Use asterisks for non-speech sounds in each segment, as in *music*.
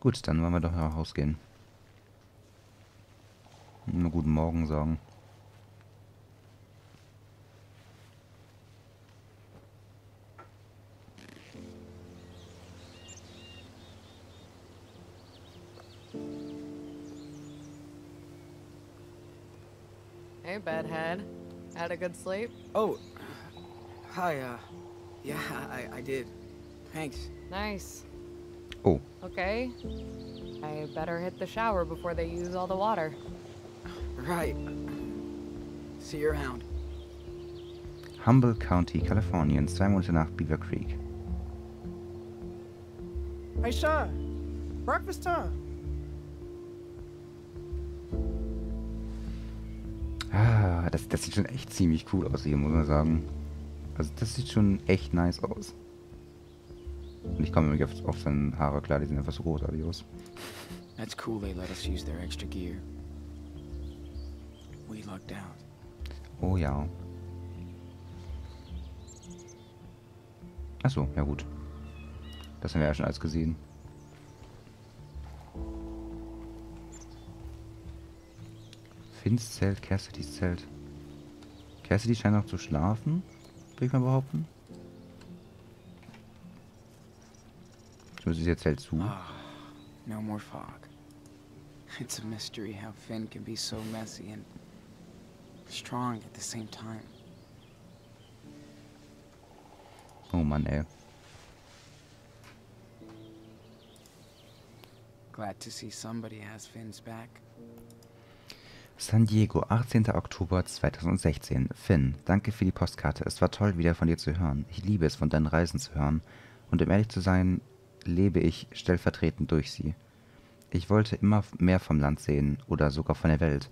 Gut, dann wollen wir doch nach Haus gehen. Einen guten Morgen sagen. Hey, bedhead. Had a good sleep? Oh, hi, uh, yeah, I, I did. Thanks. Nice. Oh, Okay. I better hit the shower before they use all the water. Right. See you around. Humboldt County, Kalifornien, zwei Monate nach Beaver Creek. Hey, Sean. Breakfast time. Ah, das, das sieht schon echt ziemlich cool aus hier, muss man sagen. Also das sieht schon echt nice aus. Und ich komme nämlich auf, auf seine Haare klar, die sehen einfach so großartig aus. That's cool they let us use their extra gear. We lucked out. Oh ja. Achso, ja gut. Das haben wir ja schon alles gesehen. Finns Zelt, Cassidys Zelt. Cassidy scheint noch zu schlafen, würde ich mal behaupten. Zumindest ist ihr Zelt zu. Ah, no more fog. It's a mystery how Finn can be so messy and strong at the same time. Oh Mann, ey. Glad to see somebody has Finn's back. San Diego, 18. Oktober 2016. Finn, danke für die Postkarte. Es war toll, wieder von dir zu hören. Ich liebe es, von deinen Reisen zu hören. Und um ehrlich zu sein, lebe ich stellvertretend durch sie. Ich wollte immer mehr vom Land sehen oder sogar von der Welt.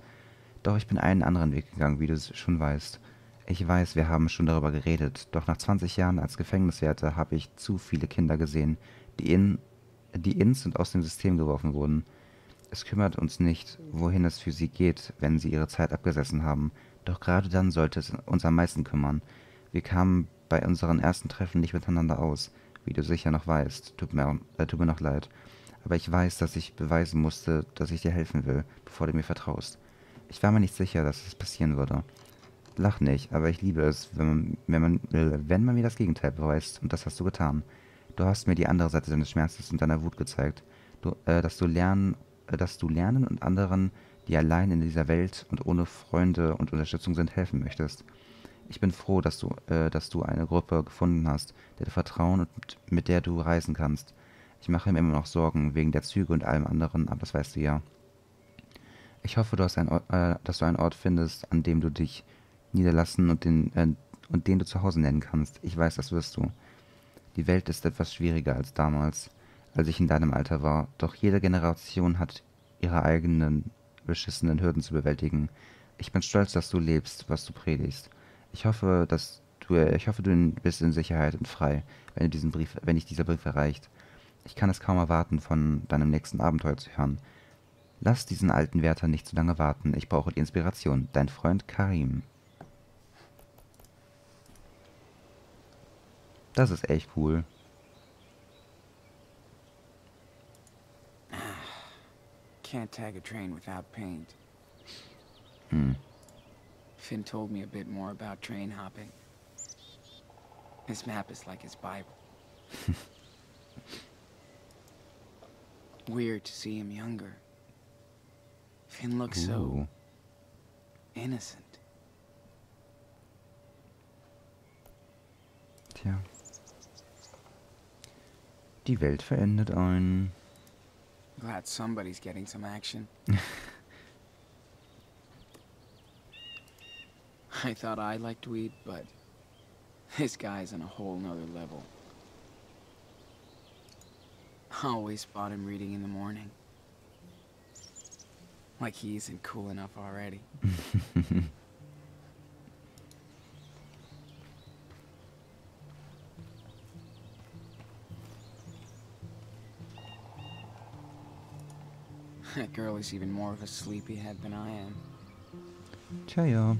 Doch ich bin einen anderen Weg gegangen, wie du es schon weißt. Ich weiß, wir haben schon darüber geredet, doch nach 20 Jahren als Gefängniswärter habe ich zu viele Kinder gesehen, die in, die ins und aus dem System geworfen wurden. Es kümmert uns nicht, wohin es für sie geht, wenn sie ihre Zeit abgesessen haben. Doch gerade dann sollte es uns am meisten kümmern. Wir kamen bei unseren ersten Treffen nicht miteinander aus, wie du sicher noch weißt. Tut mir, äh, tut mir noch leid. Aber ich weiß, dass ich beweisen musste, dass ich dir helfen will, bevor du mir vertraust. Ich war mir nicht sicher, dass es passieren würde. Lach nicht, aber ich liebe es, wenn man, wenn man, äh, wenn man mir das Gegenteil beweist, und das hast du getan. Du hast mir die andere Seite deines Schmerzes und deiner Wut gezeigt. Du, äh, dass du lernen, äh, dass du lernen und anderen, die allein in dieser Welt und ohne Freunde und Unterstützung sind, helfen möchtest. Ich bin froh, dass du, äh, dass du eine Gruppe gefunden hast, der du vertrauen und mit, der du reisen kannst. Ich mache mir immer noch Sorgen wegen der Züge und allem anderen, aber das weißt du ja. Ich hoffe, du hast Ort, äh, dass du einen Ort findest, an dem du dich niederlassen und den, äh, und den du zu Hause nennen kannst. Ich weiß, das wirst du. Die Welt ist etwas schwieriger als damals, als ich in deinem Alter war. Doch jede Generation hat ihre eigenen beschissenen Hürden zu bewältigen. Ich bin stolz, dass du lebst, was du predigst. Ich hoffe, dass du, ich hoffe, du bist in Sicherheit und frei, wenn, du diesen Brief, wenn dich dieser Brief erreicht. Ich kann es kaum erwarten, von deinem nächsten Abenteuer zu hören. Lass diesen alten Wärter nicht zu lange warten. Ich brauche die Inspiration. Dein Freund Karim. Das ist echt cool. Can't tag a train without paint. Hm. Finn told me a bit more about train hopping. This map is like his Bible. *laughs* Weird to see him younger. Finn looks so Uh. innocent. Tja. Die Welt verendet einen. Glad somebody's getting some action. *laughs* I thought I liked weed, but this guy's on a whole nother level. I always spot him reading in the morning. Like he isn't cool enough already. *laughs* that girl is even more of a sleepyhead than I am. Tja,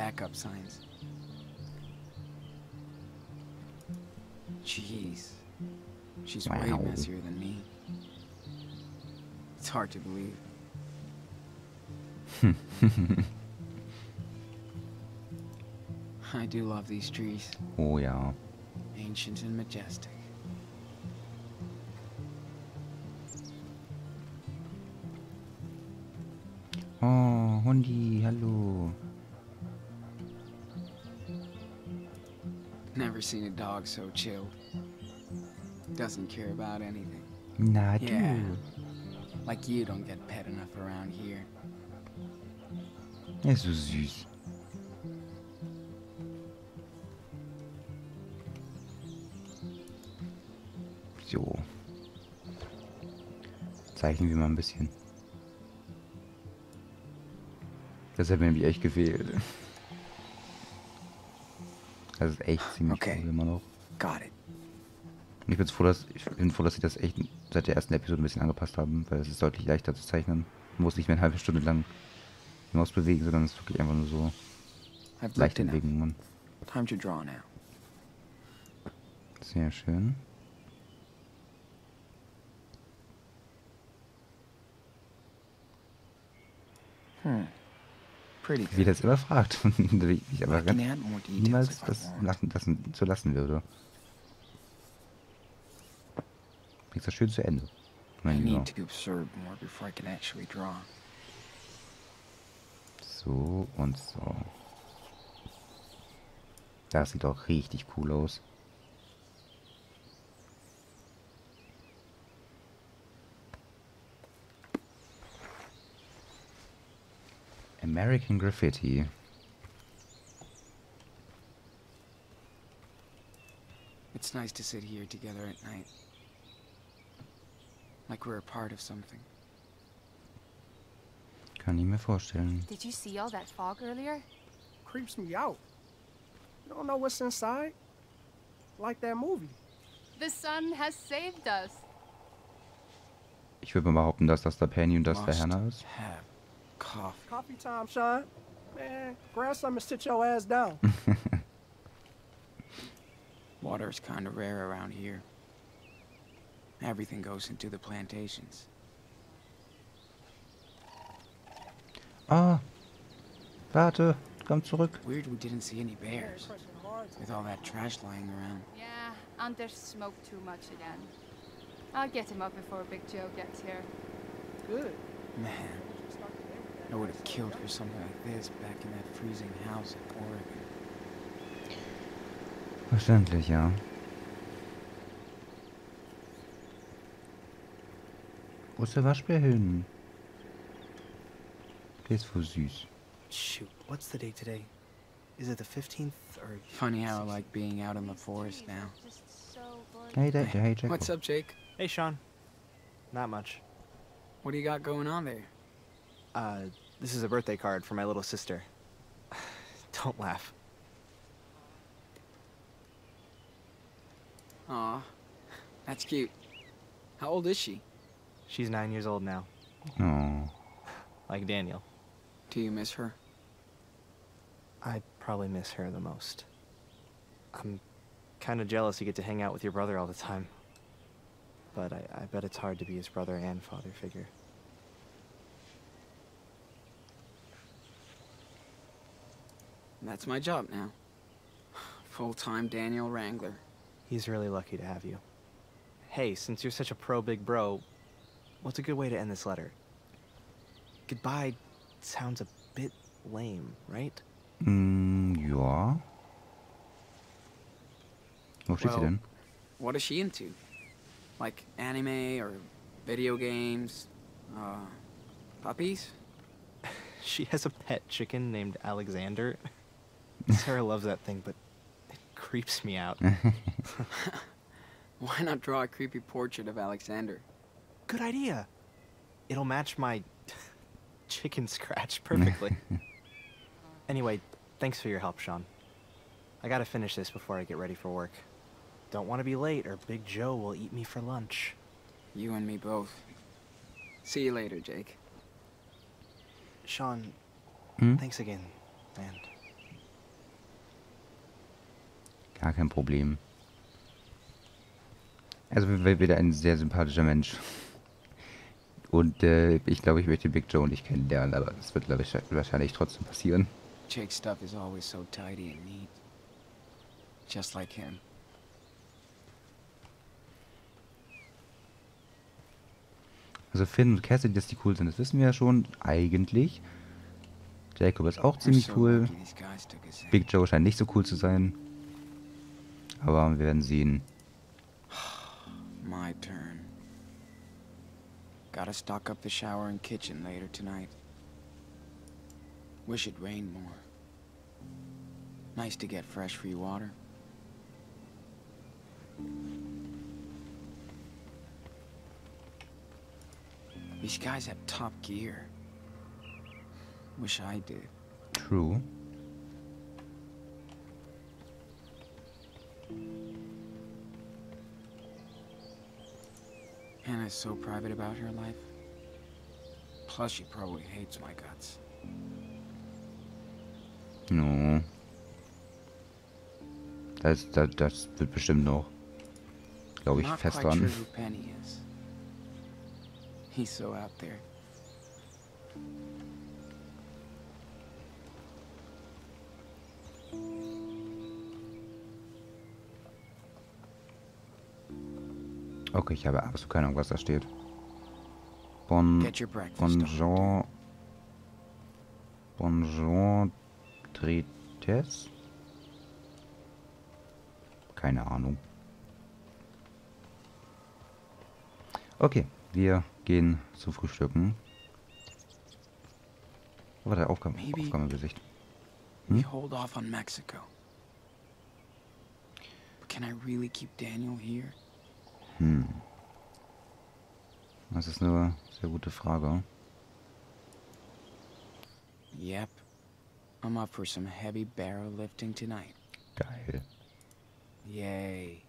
backup signs. Jeez. She's way Wow. messier than me. It's hard to believe. I do love these trees. Oh ja. Ancient and majestic. Oh, Hundi, hallo. Never seen a dog so chill. Doesn't care about anything. Na du. Yeah. Like you don't get pet enough around here. Er ist so süß. So. Zeichnen wir mal ein bisschen. Das hat mir nämlich echt gefehlt. Das ist echt ziemlich Okay. cool immer noch. Got it. Und ich bin froh, dass ich bin froh, dass sie das echt seit der ersten Episode ein bisschen angepasst haben, weil es ist deutlich leichter zu zeichnen. Man muss nicht mehr eine halbe Stunde lang die Maus bewegen, sondern es ist wirklich einfach nur so leichte. Bewegungen. Time to draw now. Sehr schön. Hmm. Wie das immer fragt. *laughs* ich aber niemals das lassen, lassen, zu lassen würde. Bringt das schön zu Ende. Mein Lieber. So und so. Das sieht auch richtig cool aus. American Graffiti. It's nice to sit here together at night. Like we're a part of something. Kann ich mir vorstellen. Did you see all that fog earlier? Creeps me out. You don't know what's inside? Like that movie. The sun has saved us. Ich würde mal behaupten, dass das der Penny und das der Must Hannah ist. Have coffee. Coffee time, Sean. Man, grab some and sit your ass down. *laughs* Water is kind of rare around here. Everything goes into the plantations. Ah! Warte! Komm zurück! Weird we didn't see any bears with all that trash lying around. Yeah, Anders smoked too much again. I'll get him up before Big Joe gets here. Good. Man, I would have killed for something like this back in that freezing house in Oregon. Verständlich, ja. Wo ist der Waschbär hin? Der ist voll süß. Shoot, what's the date today? Is it the 15th or. Funny how I like being out in the forest now. Just so bored. Hey, der, hey, Jack. What's up, Jake? Hey, Sean. Not much. What do you got going on there? Uh, this is a birthday card for my little sister. *sighs* Don't laugh. Aw, that's cute. How old is she? She's nine years old now, Oh. like Daniel. Do you miss her? I probably miss her the most. I'm kind of jealous you get to hang out with your brother all the time. But I, I bet it's hard to be his brother and father figure. That's my job now. Full-time Daniel Wrangler. He's really lucky to have you. Hey, since you're such a pro big bro, what's a good way to end this letter? Goodbye sounds a bit lame, right? Mm, ja. Wo steht sie Well- denn? What is she into? Like anime or video games? Uh, puppies? *laughs* She has a pet chicken named Alexander. *laughs* *laughs* Sarah loves that thing, but it creeps me out. *laughs* *laughs* Why not draw a creepy portrait of Alexander? Good idea. It'll match my chicken scratch perfectly. anyway, thanks for your help, Sean. I gotta finish this before I get ready for work. Don't want to be late, or Big Joe will eat me for lunch. You and me both. See you later, Jake. Sean, Hm? thanks again, man. Gar kein Problem. Also wieder ein sehr sympathischer Mensch. Und äh, ich glaube, ich möchte Big Joe nicht kennenlernen, aber das wird glaube ich, wahrscheinlich trotzdem passieren. Jake's stuff is always so tidy and neat. Just like him. Also Finn und Cassidy, dass die cool sind, das wissen wir ja schon, eigentlich. Jacob ist auch ziemlich cool. Big Joe scheint nicht so cool zu sein. Aber wir werden sehen. My turn. Gotta stock up the shower and kitchen later tonight. Wish it rained more. Nice to get fresh free water. These guys have top gear. Wish I did. True. Hannah's so private about her life. Plus, she probably hates my guts. No. Das, das, das wird bestimmt noch, glaube ich, fest dran. He's so out there. Okay, ich habe absolut keine Ahnung, was da steht. Bon, bonjour. Bonjour. Trites? Keine Ahnung. Okay, wir gehen zu Frühstücken. Oh, warte, Aufgaben, Maybe- Aufgabengesicht. We Hmm? hold off on Mexico. But can I really keep Daniel here? Hm. Das ist eine sehr gute Frage. Yep. I'm up for some heavy barrel lifting tonight. Geil. Yay.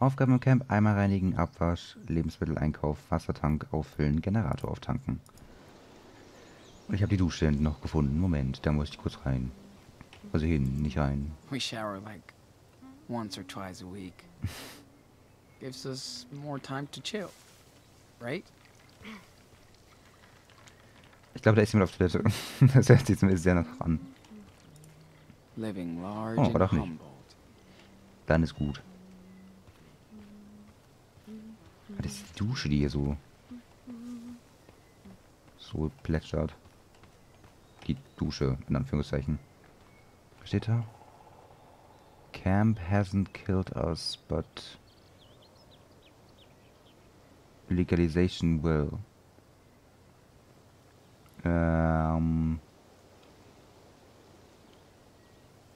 Aufgaben im Camp, Eimer reinigen, Abwasch, Lebensmitteleinkauf, Wassertank auffüllen, Generator auftanken. Und ich habe die Dusche noch gefunden. Moment, da muss ich kurz rein. Also hin, nicht rein. We shower like once or twice a week. *laughs* Gives us more time to chill. Right? Ich glaube, da ist jemand auf Toilette. *laughs* Das hört sich zumindest sehr nach an. Living large Oh, doch nicht. Dann ist gut. Das ist die Dusche, die hier so... so plätschert. Die Dusche, in Anführungszeichen. Was steht da? Camp hasn't killed us, but... Legalization will. Ähm...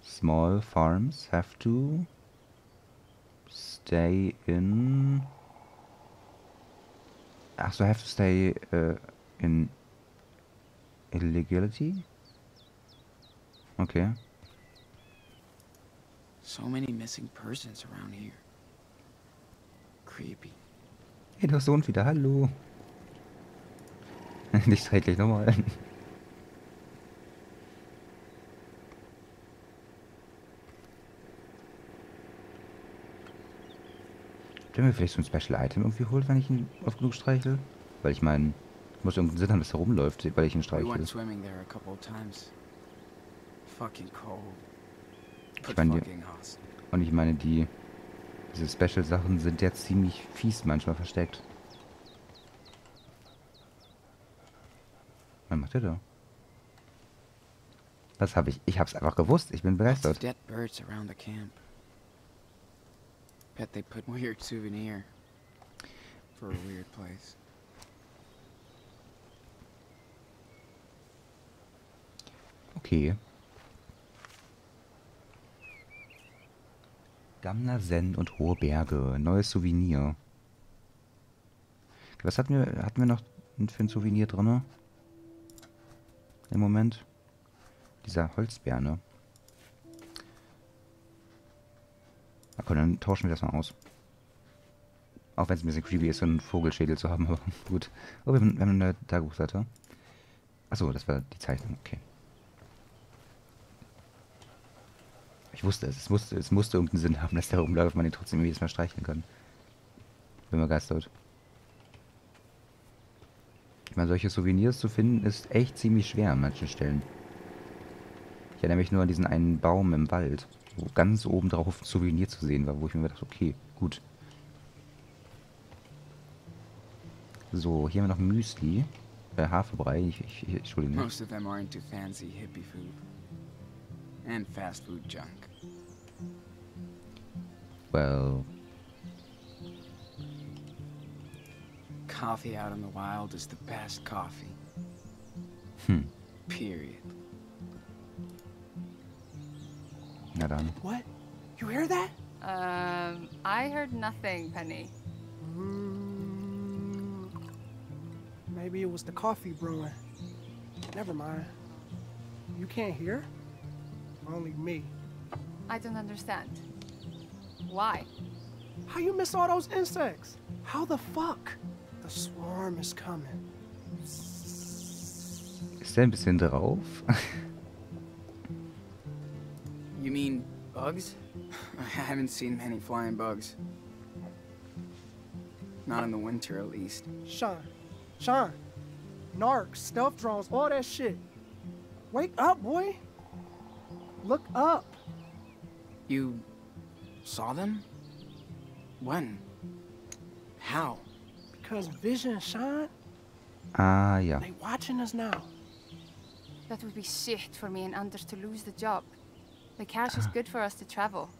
Small farms have to stay in. Ach so, have to stay uh, in illegality? Okay. So many missing persons around here. Creepy. Hey, der Sohn wieder, hallo. *laughs* Nicht schrecklich nochmal. Der mir vielleicht so ein Special Item irgendwie holt, wenn ich ihn oft genug streichel? Weil ich meine, muss irgendeinen Sinn haben, dass er rumläuft, weil ich ihn streichel. But meine, die-. Und ich meine, die diese Special-Sachen sind ja ziemlich fies manchmal versteckt. Was macht der da? Was habe ich? Ich hab's einfach gewusst. Ich bin begeistert. dead birds around the camp. Bet they put weird souvenir for a weird place. Okay. Gamner Sen und hohe Berge. Neues Souvenir. Was hatten wir, hatten wir noch für ein Souvenir drin? Im Moment? Dieser Holzbär, ne? Na komm, dann tauschen wir das mal aus. Auch wenn es ein bisschen creepy ist, so einen Vogelschädel zu haben, aber *laughs* gut. Oh, wir haben, wir haben eine Tagebuchseite. Achso, das war die Zeichnung, okay. Ich wusste es, es musste, es musste irgendeinen Sinn haben, *laughs* dass der rumläuft, man ihn trotzdem jedes Mal streicheln kann. Bin begeistert. Ich meine, solche Souvenirs zu finden, ist echt ziemlich schwer an manchen Stellen. Ich erinnere mich nur an diesen einen Baum im Wald, wo ganz oben drauf ein Souvenir zu sehen war, wo ich mir dachte, okay, gut. So, hier haben wir noch Müsli. Äh, Haferbrei. Ich, ich, ich, Entschuldigung. Most of them are into fancy hippie food. And fast food junk. Well, Coffee out in the wild is the best coffee. Hmm. Period. Na dann. What? You hear that? Um, I heard nothing, Penny. Mm, maybe it was the coffee brewing. Never mind. You can't hear? Only me. I don't understand. Why? How you miss all those insects? How the fuck? The swarm is coming. Ist der ein bisschen drauf? You mean bugs? I haven't seen many flying bugs. Not in the winter, at least. Sean, Sean, narcs, stealth drones, all that shit. Wake up, boy. Look up. You saw them? When? How? Because Vision, shot. ah, yeah. they watching us now. That would be shit for me and Anders to lose the job. The cash is good for us to travel.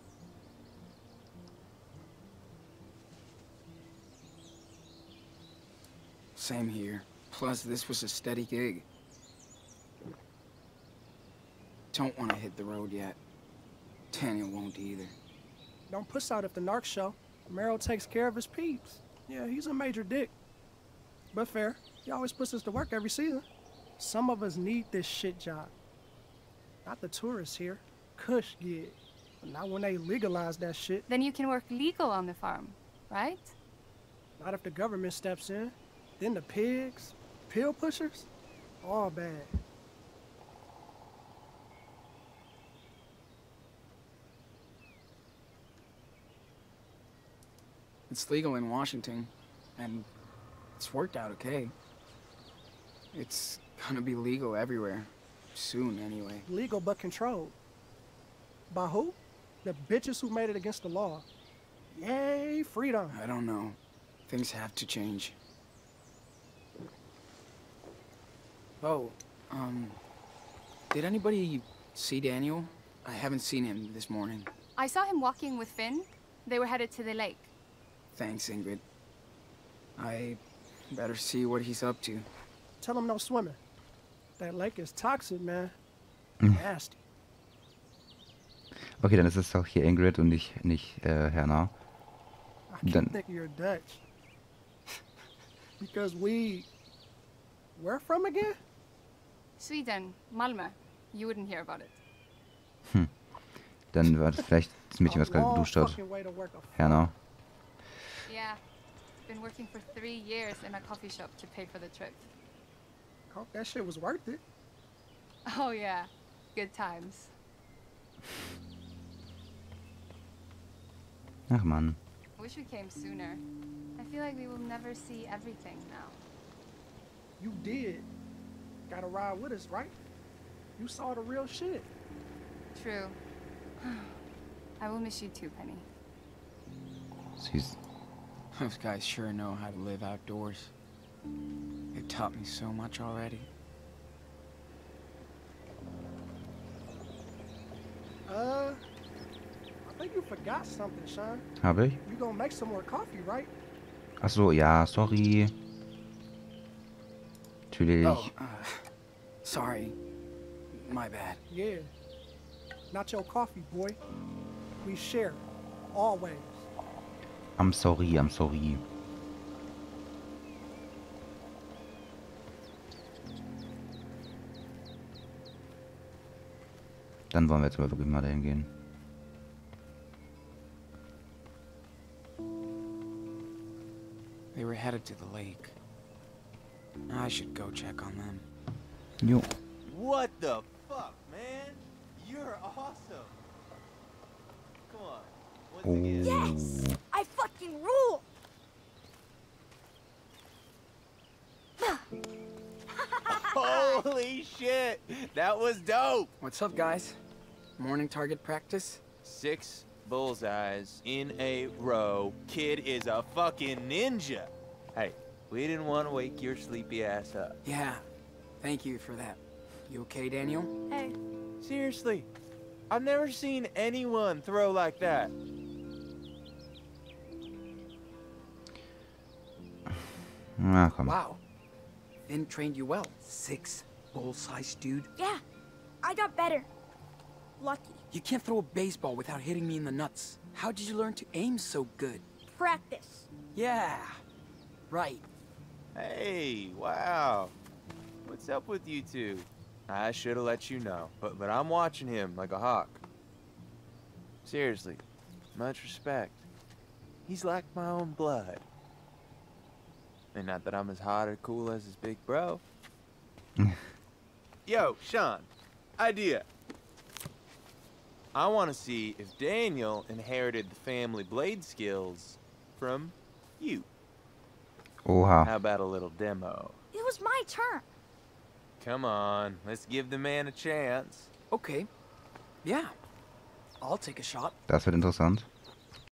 Same here. Plus, this was a steady gig. Don't want to hit the road yet. Daniel won't either. Don't puss out if the narc show. Merrill takes care of his peeps. Yeah, he's a major dick. But fair. He always puts us to work every season. Some of us need this shit job. Not the tourists here. Cush gig. But not when they legalize that shit. Then you can work legal on the farm, right? Not if the government steps in. Then the pigs, pill pushers, all bad. It's legal in Washington, and it's worked out okay. It's gonna be legal everywhere. Soon, anyway. Legal but controlled. By who? The bitches who made it against the law. Yay, freedom. I don't know. Things have to change. Oh, um, did anybody see Daniel? I haven't seen him this morning. I saw him walking with Finn. They were headed to the lake. Thanks, Ingrid. I better see what he's up to. Tell him no swimming. That lake is toxic, man. Mm. Nasty. Okay, dann ist es auch hier Ingrid und nicht, nicht äh, Herna. I Then- thinking you're Dutch. because we... Where from again? Sweden, Malmö. You wouldn't hear about it. Dann war das vielleicht das Mädchen, was gerade geduscht hat. Herna. Yeah. Been working for three years in a coffee shop to pay for the trip. Hope that shit was worth it. Oh yeah. Good times. Ach man. Wish we came sooner. I feel like we will never see everything now. You did. Gotta ride with us, right? You saw the real shit. True. *sighs* I will miss you too, Penny. Süß. Those guys sure know how to live outdoors. They've taught me so much already. Uh, I think you forgot something, Sean. Habe ich? You gonna make some more coffee, right? Ach so, ja, sorry. Natürlich. Oh, uh, sorry. My bad. Yeah. Not your coffee, boy. We share. Always. I'm sorry, I'm sorry. Dann wollen wir jetzt aber wirklich mal dahin gehen. They were headed to the lake. I should go check on them. Jo. What the fuck, man? You're awesome. Come on. Once. Oh. I rule! Holy shit! That was dope! What's up, guys? Morning target practice? Six bullseyes in a row. Kid is a fucking ninja! Hey, we didn't want to wake your sleepy ass up. Yeah, thank you for that. You okay, Daniel? Hey, seriously, I've never seen anyone throw like that. Na komm. Wow. Finn trained you well. Six bull-sized dude. Yeah, I got better. Lucky. You can't throw a baseball without hitting me in the nuts. How did you learn to aim so good? Practice. Yeah. Right. Hey, wow. What's up with you two? I should have let you know, but but I'm watching him like a hawk. Seriously, much respect. He's like my own blood. And not that I'm as hot or cool as his big bro. *laughs* Yo, Sean, idea. I want to see if Daniel inherited the family blade skills from you. Oha. How about a little demo? It was my turn. Come on, let's give the man a chance. Okay. Yeah. I'll take a shot. Das wird interessant.